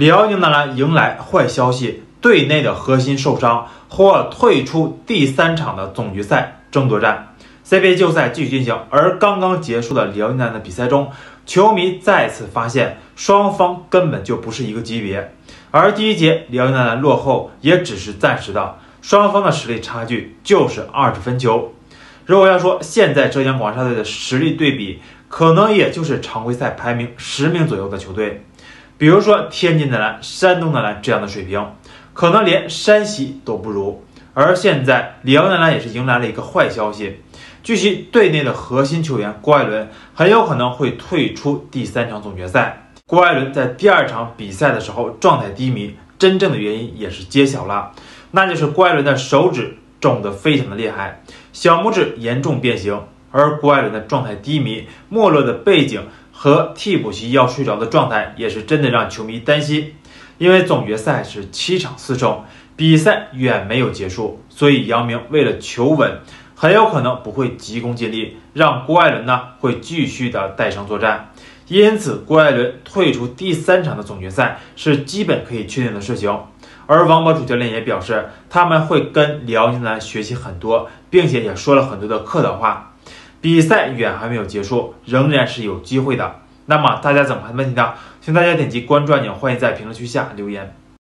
辽宁男篮迎来坏消息，队内的核心受伤或退出第三场的总决赛争夺战。CBA 季后赛继续进行，而刚刚结束的辽宁男篮比赛中，球迷再次发现双方根本就不是一个级别。而第一节辽宁男篮落后也只是暂时的，双方的实力差距就是二十分球。如果要说现在浙江广厦队的实力对比，可能也就是常规赛排名十名左右的球队。比如说天津男篮、山东男篮这样的水平，可能连山西都不如。而现在辽宁男篮也是迎来了一个坏消息，据悉队内的核心球员郭艾伦很有可能会退出第三场总决赛。郭艾伦在第二场比赛的时候状态低迷，真正的原因也是揭晓了，那就是郭艾伦的手指肿得非常的厉害，小拇指严重变形，而郭艾伦的状态低迷、没落的背景。和替补席要睡着的状态也是真的让球迷担心，因为总决赛是七场四胜，比赛远没有结束，所以姚明为了求稳，很有可能不会急功近利，让郭艾伦呢会继续的带伤作战，因此郭艾伦退出第三场的总决赛是基本可以确定的事情。而王博主教练也表示，他们会跟辽宁男学习很多，并且也说了很多的客套话。比赛远还没有结束，仍然是有机会的。那么大家怎么看问题呢？请大家点击关注按钮，欢迎在评论区下留言。